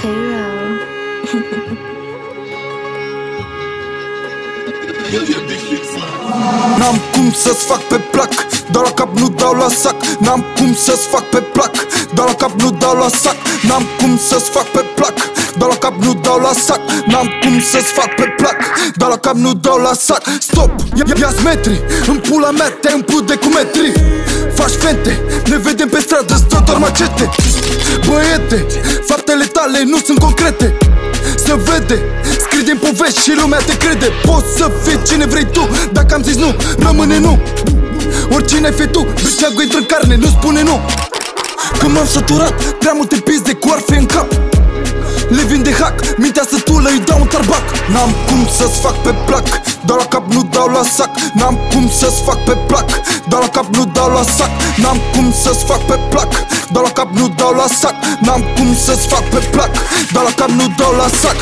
Hero. Payroll. N-am cum să-ți fac pe plac Dau la cap, nu dau la sac. N-am cum să-ți fac pe plac Dau la cap, nu dau la sac. N-am cum să-ți fac pe plac Dau la cap, nu dau la sac. N-am cum să-ți fac pe plac Dau la cap, nu dau la sac. Stop, ia-ți metri În pula mea te-ai umplut de cu metri Faci fente, ne vedem pe stradă Stau doar macete. Băiete, faptele tale nu sunt concrete. Să vede Scrii din povești și lumea te crede. Poți să fii cine vrei tu Dacă am zis nu, rămâne nu. Oricine ai fi tu, briceagul intră în carne, nu spune nu. Când m-am săturat, prea multe pizde cu arfe în cap. Le vin de hack, mintea sătulă îi dau un tarbac. N-am cum să-ți fac pe plac Dau la cap, nu dau la sac. N-am cum să-ți pe plac Dau la cap, nu dau la sac. N-am cum să-ți pe plac Dau la cap, nu dau la sac. N-am cum să-ți pe plac Dau la cap, nu dau la sac.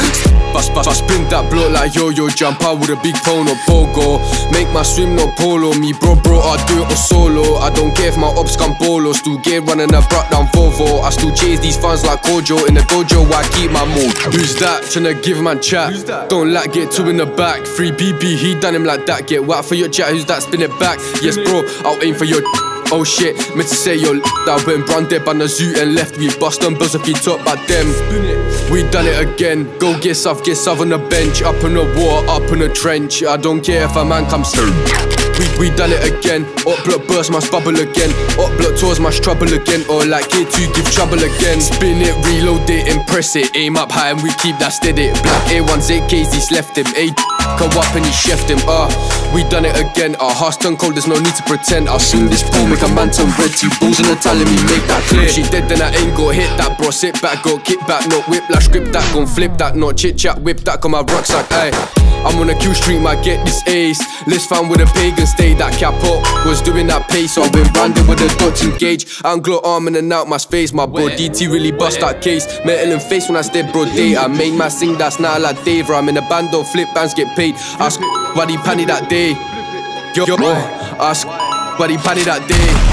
Bust, bust, bust, spin that block like yo-yo Jump out with a big pole, no pogo. Make my swim, no polo. Me bro, bro, I do it all solo. I don't care if my ops come bolo Still get running a brat down Volvo. I still chase these funds like Kojo In the dojo, I keep my mood? Who's that? Tryna give man chat. Don't like get two in the back. Free BB, he done him like that. Get whack for your chat, who's that? Spin it back. Yes bro, I'll aim for your Oh shit, meant to say yo I went brown dead on the zoo and left. We bust on bills if you talk about them. We done it again. Go get stuff, get stuff on the bench. Up in the water, up in the trench. I don't care if a man comes through we, we done it again. Up block burst must bubble again. Up block tours must trouble again. Or like here to give trouble again. Spin it, reload it, impress it. Aim up high and we keep that steady. Black A1s, 8Ks, he's left him. A come up and he chefed him. Ah, uh, we done it again. Our hearts done cold, there's no need to pretend. I'll sing this poem, make a man turn red Two balls in the telling me, make that clear. She dead then I ain't got hit that bro. Sit back, go kick back, not whiplash Grip that, gon' flip that, not chit chat Whip that, got my rucksack, ayy I'm on a Q street, might get this ace. List found with a pagan stay that cap up. Was doing that pace, so I've been branded with a dot engage Anglo arm in and out my space My bro DT really bust that case. Metal in face when I stay bro day I made my sing that's not like Dave. I'm in a band, don't flip bands get paid. Ask why he panny that day. Yo, yo, ask why he panny that day